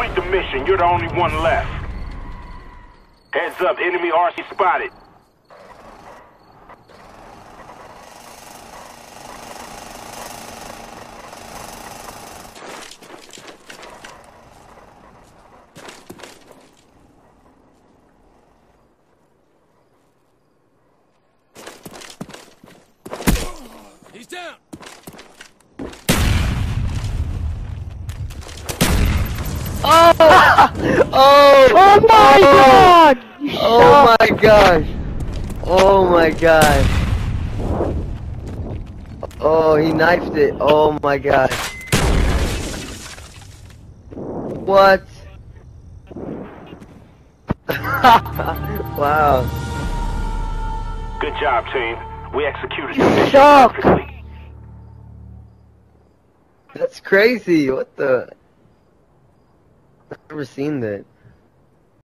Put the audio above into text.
Complete the mission. You're the only one left. Heads up, enemy RC spotted. He's down. Oh! Oh my oh. god! You Oh suck. my gosh! Oh my gosh! Oh, he knifed it. Oh my gosh! What? wow. Good job, team. We executed You the mission suck. perfectly. That's crazy. What the? I've never seen that.